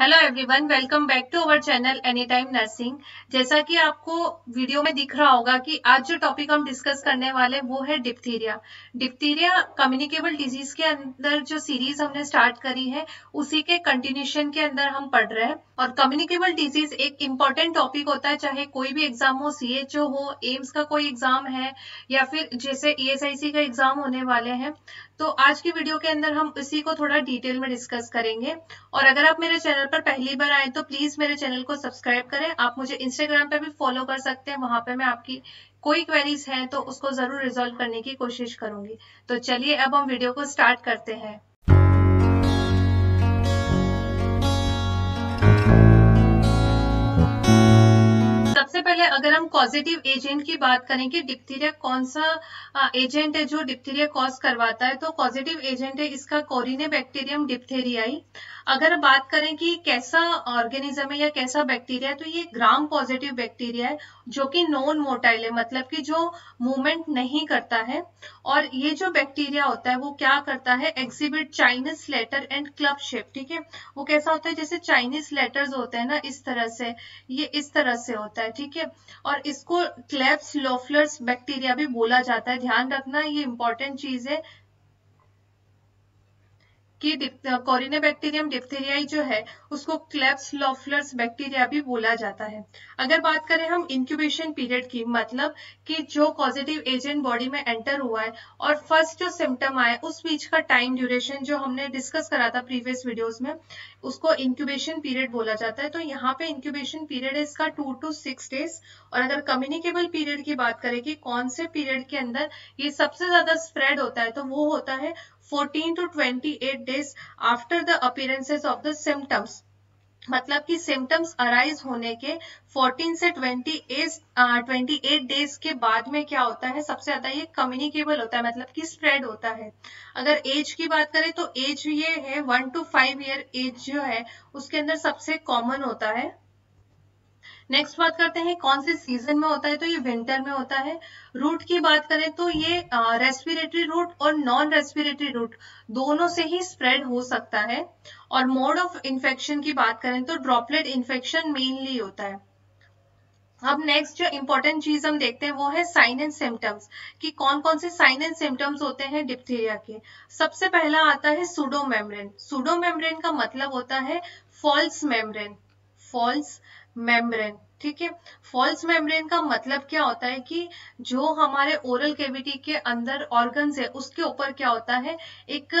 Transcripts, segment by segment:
Hello everyone welcome back to our channel any time nursing जैसा कि आपको video में दिख रहा होगा कि आज जो टॉपिक हम डिस्कस करने वाले वो है डिप्थीरिया डिप्थीरिया कम्युनिकेबल डिज़ीज़ के अंदर जो सीरीज़ हमने स्टार्ट करी है, उसी के कंटिन्यूशन के अंदर हम पढ़ रहे हैं. और कम्युनिकेबल डिज़ीज़ एक इंपॉर्टेंट टॉपिक होता है, चाहे कोई भी एग्ज़ाम हो सीएचओ हो एम्स का कोई एग्ज़ाम है, या फिर जैसे ई e का एग्ज़ाम होने वाले हैं तो आज की वीडियो के अंदर हम इसी को थोड़ा डिटेल में डिस्कस करेंगे। और अगर आप मेरे चैनल पर पहली बार आए तो प्लीज़ मेरे चैनल को सब्सक्राइब करें। आप मुझे इंस्टाग्राम पर भी फॉलो कर सकते हैं। वहाँ पर मैं आपकी कोई क्वेरीज हैं तो उसको ज़रूर रिजोल्व करने की कोशिश करूँगी। तो चलिए अब हम वीडियो को स्टार्ट करते हैं। अगर हम पॉजिटिव एजेंट की बात करें कि डिप्थीरिया कौन सा एजेंट है जो डिप्थीरिया कॉज करवाता है तो पॉजिटिव एजेंट है इसका कोरिने बैक्टीरियम डिप्थेरियाई अगर बात करें कि कैसा ऑर्गेनिज्म है या कैसा बैक्टीरिया है तो ये ग्राम पॉजिटिव बैक्टीरिया है, जो कि नॉन मोटाइल है मतलब कि जो मूवमेंट नहीं करता है। और ये जो बैक्टीरिया होता है, वो क्या करता है? Exhibit Chinese letter and club shape ठीक है? वो कैसा होता है? जैसे चाइनीज़ लेटर्स होते हैं ना, इस तरह से, ये इस तरह से होता है, ठीक है? और इसको क्लेप्स लोफलर्स बैक्टीरिया भी बोला जाता है। ध्यान रखना, ये इंपॉर्टेंट चीज़ है। कि कोरिने बैक्टीरियम डिप्थेरियाई जो है, उसको क्लेप्स लॉफलर्स बैक्टीरिया भी बोला जाता है। अगर बात करें हम इंक्यूबेशन पीरियड की मतलब कि जो पॉजिटिव एजेंट बॉडी में एंटर हुआ है और फ़र्स्ट जो सिम्टम आए, उस बीच का टाइम ड्यूरेशन जो हमने डिस्कस करा था प्रीवियस वीडियोस में, उसको इंक्यूबेशन पीरियड बोला जाता है। तो यहाँ पे इंक्यूबेशन पीरियड है इसका टू टू सिक्स डेज़ और अगर कम्युनिकेबल पीरियड की बात करें कि कौन से पीरियड के अंदर ये सबसे ज़्यादा स्प्रेड होता है तो वो होता है 14 to 28 days after the appearances of the symptoms. मतलब कि सिम्टम्स अराइज होने के 14 से 28 28 डेज़ के बाद में क्या होता है? सबसे ज़्यादा ये कम्युनिकेबल होता है मतलब कि स्प्रेड होता है। अगर एज की बात करें तो एज ये है one two five year age जो है, उसके अंदर सबसे कॉमन होता है। नेक्स्ट बात करते हैं, कौन से सीज़न में होता है? तो ये विंटर में होता है। रूट की बात करें तो ये रेस्पिरेटरी रूट और नॉन रेस्पिरेटरी रूट दोनों से ही स्प्रेड हो सकता है। और मोड ऑफ़ इन्फेक्शन की बात करें तो ड्रॉपलेट इन्फेक्शन मेनली होता है। अब नेक्स्ट जो इंपॉर्टेंट चीज़ हम देखते हैं वो है साइन एंड सिम्टम्स कि कौन कौन से साइन एंड सिम्टम्स होते हैं डिप्थीरिया के। सबसे पहला आता है सुडो मेम्ब्रेन सुडो मेम्ब्रेन का मतलब होता है फॉल्स मेम्ब्रेन फॉल्स मेम्ब्रेन ठीक है? फॉल्स मेम्ब्रेन का मतलब क्या होता है कि जो हमारे ओरल कैविटी के अंदर ऑर्गन्स है, उसके ऊपर क्या होता है? एक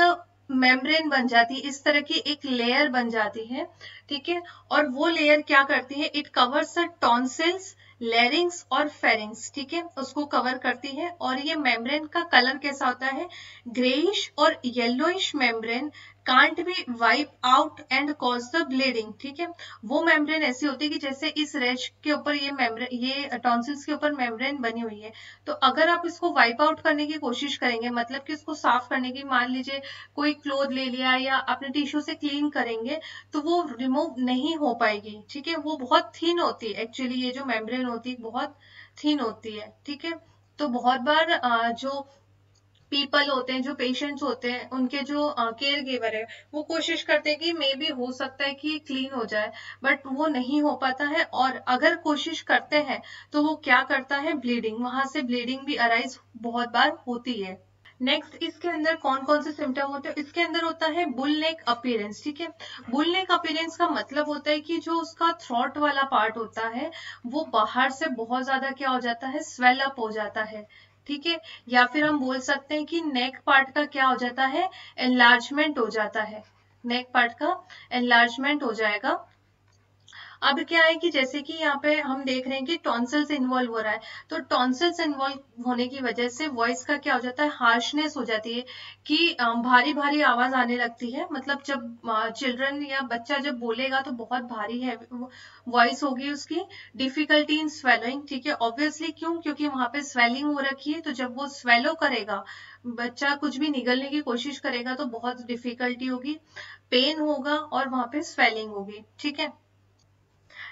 मेम्ब्रेन बन जाती है, इस तरह की एक लेयर बन जाती है, ठीक है? और वो लेयर क्या करती है? It covers the tonsils larynx और फेरिंग्स ठीक है? उसको कवर करती है, और ये मेम्ब्रेन का कलर कैसा होता है? ग्रेइश और yellowish membrane can't be wipe out and cause the bleeding ठीक है? वो मेम्ब्रेन ऐसी होती है कि जैसे इस रेश के ऊपर ये मेम्ब्रेन ये टॉन्सिल्स के ऊपर मेम्ब्रेन बनी हुई है। तो अगर आप इसको वाइप आउट करने की कोशिश करेंगे मतलब कि इसको साफ़ करने की, मान लीजिए कोई क्लोथ ले लिया या अपने टिश्यू से क्लीन करेंगे तो वो रिमूव नहीं हो पाएगी, ठीक है? वो बहुत थीन होती है एक्चुअली ये जो मेम्ब्रेन होती है, बहुत थीन होती है, ठीक है? तो बहुत बार जो पीपल होते हैं, जो पेशेंट्स होते हैं, उनके जो केयर गिवर है, वो कोशिश करते हैं कि मे बी हो सकता है कि क्लीन हो जाए बट वो नहीं हो पाता है और अगर कोशिश करते हैं तो वो क्या करता है? ब्लीडिंग वहाँ से ब्लीडिंग भी अराइज बहुत बार होती है। नेक्स्ट इसके अंदर कौन कौन से सिम्टम होते हैं? इसके अंदर होता है बुल नेक अपीयरेंस ठीक है? बुल नेक अपीयरेंस का मतलब होता है कि जो उसका थ्रॉट वाला पार्ट होता है, वो बाहर से बहुत ज़्यादा क्या हो जाता है? स्वेल अप हो जाता है। ठीक है? या फिर हम बोल सकते हैं कि नेक पार्ट का क्या हो जाता है? एनलार्जमेंट हो जाता है। नेक पार्ट का एनलार्जमेंट हो जाएगा। अब क्या है कि जैसे कि यहाँ पे हम देख रहे हैं कि टॉन्सल्स इन्वॉल्व हो रहा है तो टॉन्सल्स इन्वॉल्व होने की वजह से वॉइस का क्या हो जाता है? हार्शनेस हो जाती है कि भारी भारी आवाज़ आने लगती है। मतलब जब चिल्ड्रन या बच्चा जब बोलेगा तो बहुत भारी है वॉइस होगी उसकी। डिफिकल्टी इन स्वेलिंग ठीक है? ऑब्वियसली क्यों? क्योंकि वहाँ पे स्वेलिंग हो रखी है तो जब वो स्वेलो करेगा, बच्चा कुछ भी निगलने की कोशिश करेगा तो बहुत डिफिकल्टी होगी पेन होगा और वहाँ पे स्वेलिंग होगी, ठीक है?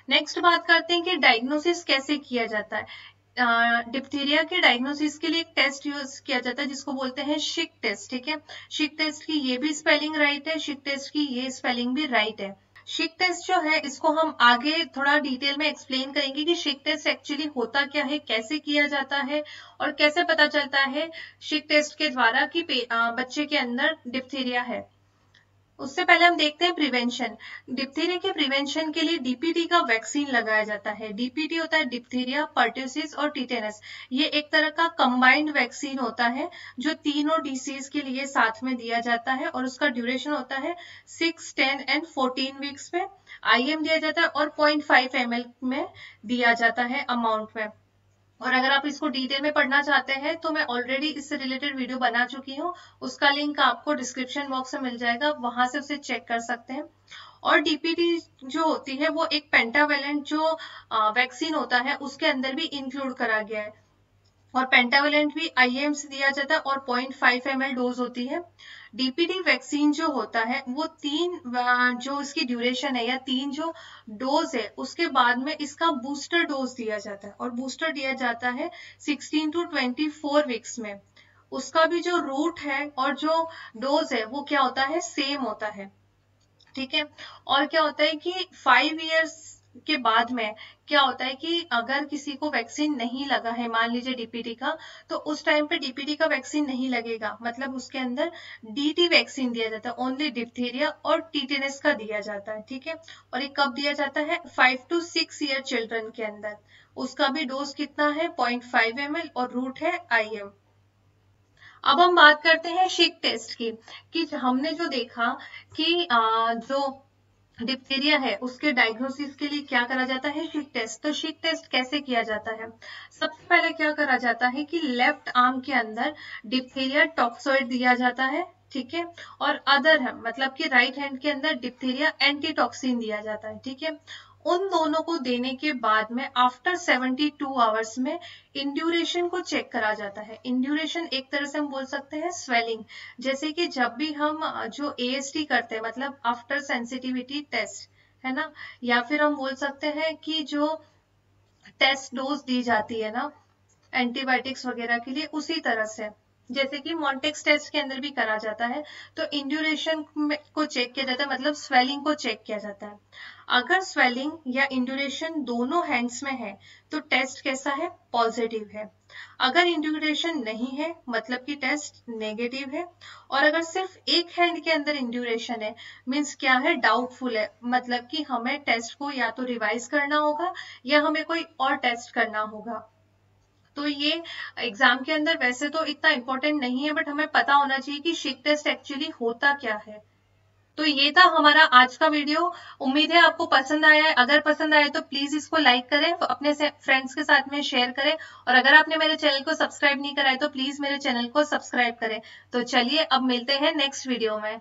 नेक्स्ट बात करते हैं कि डायग्नोसिस कैसे किया जाता है। डिप्थीरिया के डायग्नोसिस के लिए एक टेस्ट यूज़ किया जाता है, जिसको बोलते हैं शिक टेस्ट ठीक है? शिक टेस्ट की ये भी स्पेलिंग राइट है, शिक टेस्ट की ये स्पेलिंग भी राइट है। शिक टेस्ट जो है, इसको हम आगे थोड़ा डिटेल में एक्सप्लेन करेंगे कि शिक टेस्ट एक्चुअली होता क्या है, कैसे किया जाता है और कैसे पता चलता है शिक टेस्ट के द्वारा कि बच्चे के अंदर डिप्थीरिया है। उससे पहले हम देखते हैं प्रिवेंशन डिप्थीरिया के प्रिवेंशन के लिए डीपीटी का वैक्सीन लगाया जाता है. डीपीटी होता है डिप्थीरिया पर्ट्यूसिस और टीटेनस ये एक तरह का कंबाइंड वैक्सीन होता है, जो तीनों डिसीज के लिए साथ में दिया जाता है और उसका ड्यूरेशन होता है six ten and fourteen weeks में. आईएम दिया जाता है और पॉइंट फाइव में दिया जाता है अमाउंट में. और अगर आप इसको डिटेल में पढ़ना चाहते हैं तो मैं ऑलरेडी इससे रिलेटेड वीडियो बना चुकी हूँ। उसका लिंक आपको डिस्क्रिप्शन बॉक्स में मिल जाएगा, वहाँ से उसे चेक कर सकते हैं। और डीपीटी जो होती है, वो एक पेंटावेलेंट जो वैक्सीन होता है, उसके अंदर भी इंक्लूड करा गया है। और पेंटावेलेंट भी आईएम से दिया जाता है और पॉइंट फाइव एम डोज होती है। डीपीटी वैक्सीन जो होता है, वो तीन जो इसकी ड्यूरेशन है या तीन जो डोज है, उसके बाद में इसका बूस्टर डोज दिया जाता है। और बूस्टर दिया जाता है 16 टू 24 वीक्स में। उसका भी जो रूट है और जो डोज है, वो क्या होता है? सेम होता है। ठीक है? और क्या होता है कि फाइव ईयर्स के बाद में क्या होता है कि अगर किसी को वैक्सीन नहीं लगा है, मान लीजिए डीपीटी का तो उस टाइम पे डीपीटी का वैक्सीन नहीं लगेगा। मतलब उसके अंदर डीटी वैक्सीन दिया जाता है ओनली डिप्थीरिया और टीटेनस का दिया जाता है, ठीक है? और ये कब दिया जाता है? Five to six year children के अंदर। उसका भी डोज कितना है? पॉइंट फाइव एम और रूट है आईएम अब हम बात करते हैं शिक टेस्ट की, कि हमने जो देखा कि जो डिप्थीरिया है, उसके डायग्नोसिस के लिए क्या करा जाता है? शीक टेस्ट तो शीक टेस्ट कैसे किया जाता है? सबसे पहले क्या करा जाता है कि लेफ़्ट आर्म के अंदर डिप्थेरिया टॉक्सोइड दिया जाता है, ठीक है? और अदर है मतलब कि राइट हैंड के अंदर डिप्थेरिया एंटीटॉक्सिन दिया जाता है, ठीक है? उन दोनों को देने के बाद में आफ्टर 72 आवर्स में इंड्यूरेशन को चेक करा जाता है। इंड्यूरेशन एक तरह से हम बोल सकते हैं स्वेलिंग जैसे कि जब भी हम जो ए करते हैं मतलब आफ्टर सेंसिटिविटी टेस्ट है ना? या फिर हम बोल सकते हैं कि जो टेस्ट डोज दी जाती है ना एंटीबायोटिक्स वगैरह के लिए, उसी तरह से। जैसे कि मॉन्टेक्स टेस्ट के अंदर भी करा जाता है तो इंड्यूरेशन को चेक किया जाता है मतलब स्वेलिंग को चेक किया जाता है। अगर स्वेलिंग या इंड्यूरेशन दोनों हैंड्स में है तो टेस्ट कैसा है? पॉजिटिव है। अगर इंड्यूरेशन नहीं है मतलब कि टेस्ट नेगेटिव है। और अगर सिर्फ़ एक हैंड के अंदर इंड्यूरेशन है मीन्स क्या है? डाउटफुल है। मतलब कि हमें टेस्ट को या तो रिवाइज करना होगा, या हमें कोई और टेस्ट करना होगा। तो ये एग्ज़ाम के अंदर वैसे तो इतना इंपॉर्टेंट नहीं है बट हमें पता होना चाहिए कि शिक टेस्ट एक्चुअली होता क्या है। तो ये था हमारा आज का वीडियो उम्मीद है आपको पसंद आया है। अगर पसंद आया तो प्लीज़ इसको लाइक करें, अपने फ्रेंड्स के साथ में शेयर करें। और अगर आपने मेरे चैनल को सब्सक्राइब नहीं करा है तो प्लीज़ मेरे चैनल को सब्सक्राइब करें। तो चलिए, अब मिलते हैं नेक्स्ट वीडियो में।